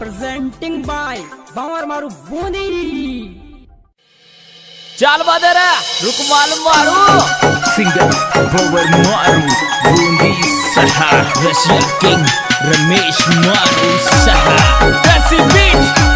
Presenting by बावर Maru Boni. चाल बदरा रुकमाल मारू। सिंगर बावर मारू बूंदी सहा रशियन किंग रमेश मारू सहा। कैसी बीट